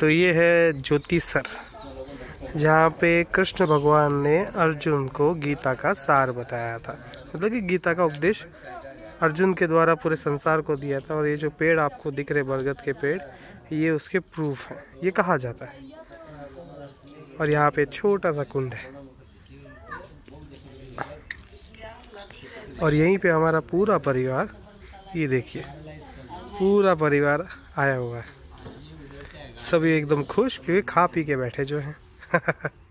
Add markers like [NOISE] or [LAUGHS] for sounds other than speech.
तो ये है ज्योतिसर जहाँ पे कृष्ण भगवान ने अर्जुन को गीता का सार बताया था। मतलब कि गीता का उपदेश अर्जुन के द्वारा पूरे संसार को दिया था और ये जो पेड़ आपको दिख रहे बरगद के पेड़, ये उसके प्रूफ हैं। ये कहा जाता है। और यहाँ पे छोटा सा कुंड है। और यहीं पे हमारा पूरा परिवार, ये देखिए, पूरा परिवार आया हुआ है। सभी एकदम खुश क्योंकि खा पी के बैठे जो हैं। [LAUGHS]